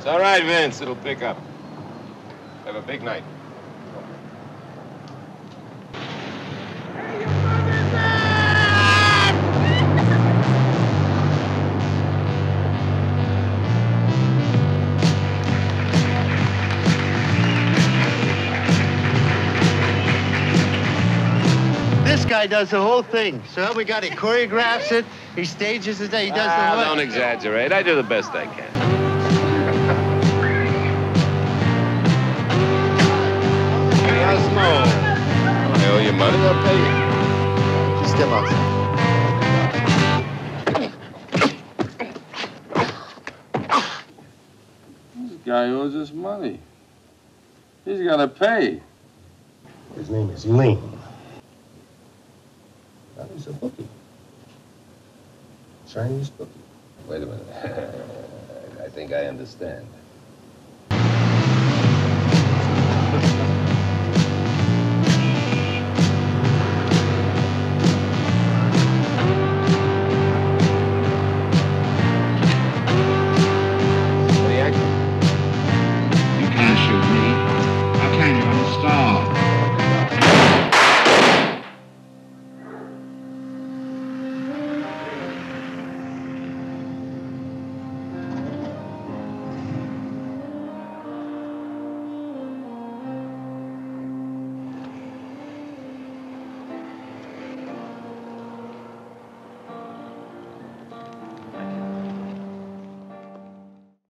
It's all right, Vince. It'll pick up. Have a big night. This guy does the whole thing. So we got he choreographs it, he stages it, he does Ah, the don't exaggerate. I do the best I can. This guy owes us money. He's got to pay. His name is Lean. Now he's a bookie. Chinese bookie. Wait a minute. I think I understand.